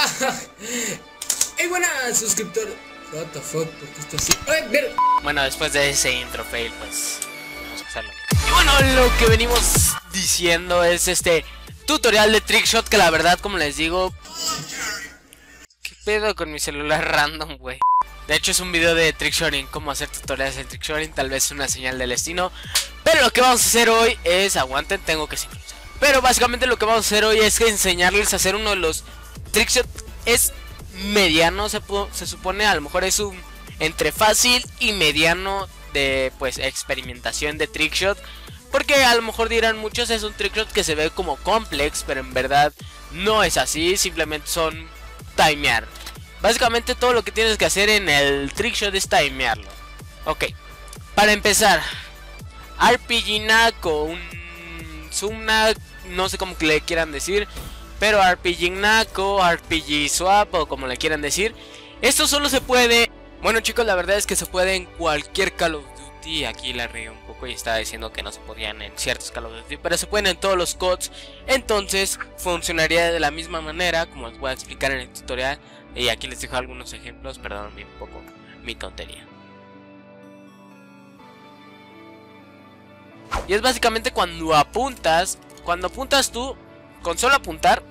¡Ey, buena, suscriptor! What the fuck, ¿por está así? Bueno, después de ese intro fail, pues vamos a hacerlo. Y bueno, lo que venimos diciendo es este tutorial de trickshot que la verdad, como les digo... ¿Qué pedo con mi celular random, güey? De hecho es un video de trickshotting, cómo hacer tutoriales de trickshotting, tal vez una señal del destino. Pero lo que vamos a hacer hoy es, aguanten, tengo que sincronizar. Pero básicamente lo que vamos a hacer hoy es enseñarles a hacer uno de los trickshot es mediano, se, se supone, a lo mejor es un entre fácil y mediano de pues experimentación de trickshot. Porque a lo mejor dirán muchos es un trickshot que se ve como complex, pero en verdad no es así, simplemente son timear. Básicamente todo lo que tienes que hacer en el trickshot es timearlo. Ok, para empezar, Nako, un Zoomnak, no sé cómo le quieran decir, pero RPG Nako, RPG Swap o como le quieran decir, esto solo se puede bueno chicos, la verdad es que se puede en cualquier Call of Duty. Aquí la regué un poco y estaba diciendo que no se podían en ciertos Call of Duty. Pero se pueden en todos los codes. Entonces funcionaría de la misma manera como les voy a explicar en el tutorial. Y aquí les dejo algunos ejemplos. Perdón un poco mi tontería. Y es básicamente cuando apuntas. Cuando apuntas tú, con solo apuntar,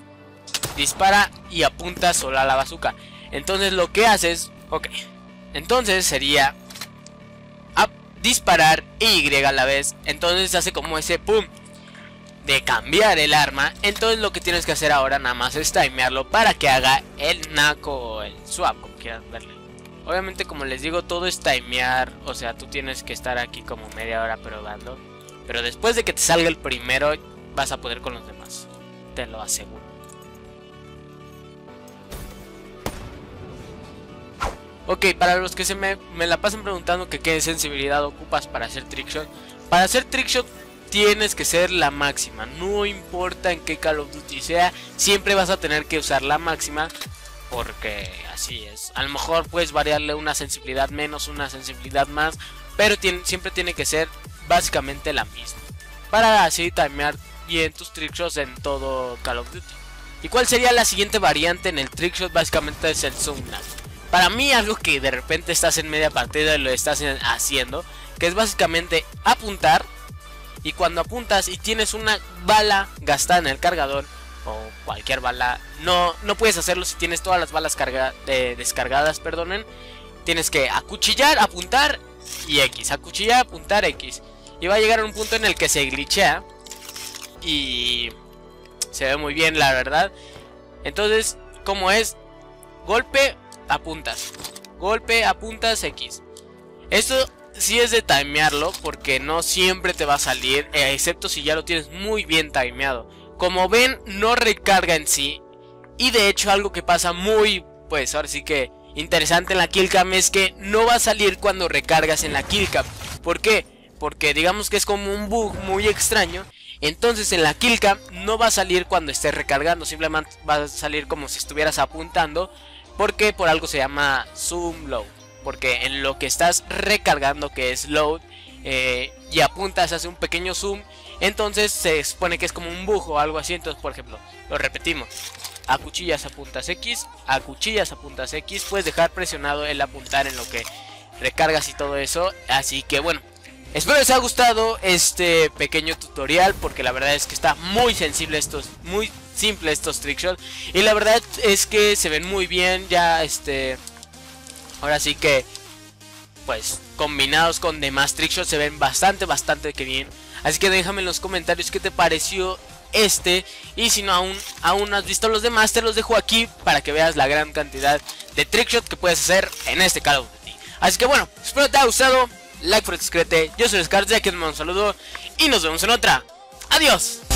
dispara y apunta solo a la bazooka. Entonces lo que haces, ok, entonces sería disparar Y a la vez. Entonces hace como ese pum de cambiar el arma. Entonces lo que tienes que hacer ahora nada más es timearlo para que haga el naco o el swap, como quieras verle. Obviamente como les digo, todo es timear. O sea, tú tienes que estar aquí como media hora probando. Pero después de que te salga el primero, vas a poder con los demás. Te lo aseguro. Ok, para los que se me, la pasan preguntando que qué sensibilidad ocupas para hacer trickshot. Para hacer trickshot tienes que ser la máxima. No importa en qué Call of Duty sea, siempre vas a tener que usar la máxima. Porque así es. A lo mejor puedes variarle una sensibilidad menos, una sensibilidad más. Pero siempre tiene que ser básicamente la misma. Para así timear bien tus trickshots en todo Call of Duty. ¿Y cuál sería la siguiente variante en el trickshot? Básicamente es el zoom para mí algo que de repente estás en media partida y lo estás haciendo, que es básicamente apuntar y cuando apuntas y tienes una bala gastada en el cargador o cualquier bala, no, no puedes hacerlo si tienes todas las balas descargadas, perdonen. Tienes que acuchillar, apuntar y X, acuchillar, apuntar X. Y va a llegar a un punto en el que se glitchea y se ve muy bien, la verdad. Entonces, como es golpe apuntas. Golpe, apuntas, X. Esto sí es de timearlo porque no siempre te va a salir, eh, excepto si ya lo tienes muy bien timeado. Como ven, no recarga en sí. Y de hecho algo que pasa muy, pues ahora sí que interesante en la killcam es que no va a salir cuando recargas en la killcam. ¿Por qué? Porque digamos que es como un bug muy extraño. Entonces en la killcam no va a salir cuando estés recargando, simplemente va a salir como si estuvieras apuntando porque por algo se llama zoom load. Porque en lo que estás recargando, que es load, eh, y apuntas, hace un pequeño zoom. Entonces se supone que es como un bug o algo así. Entonces, por ejemplo, lo repetimos. A cuchillas apuntas X, a cuchillas apuntas X. Puedes dejar presionado el apuntar en lo que recargas y todo eso. Así que bueno, Espero les haya gustado este pequeño tutorial porque la verdad es que está muy sensible estos, muy simple estos trickshots y la verdad es que se ven muy bien ya este ahora sí que pues combinados con demás trickshots se ven bastante bastante que bien. Así que déjame en los comentarios qué te pareció este y si no aún aún has visto los demás te los dejo aquí para que veas la gran cantidad de trickshots que puedes hacer en este Call así que bueno espero te haya gustado like, for suscríbete. Yo soy Scar, aquí un saludo y nos vemos en otra. Adiós.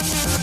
Bye.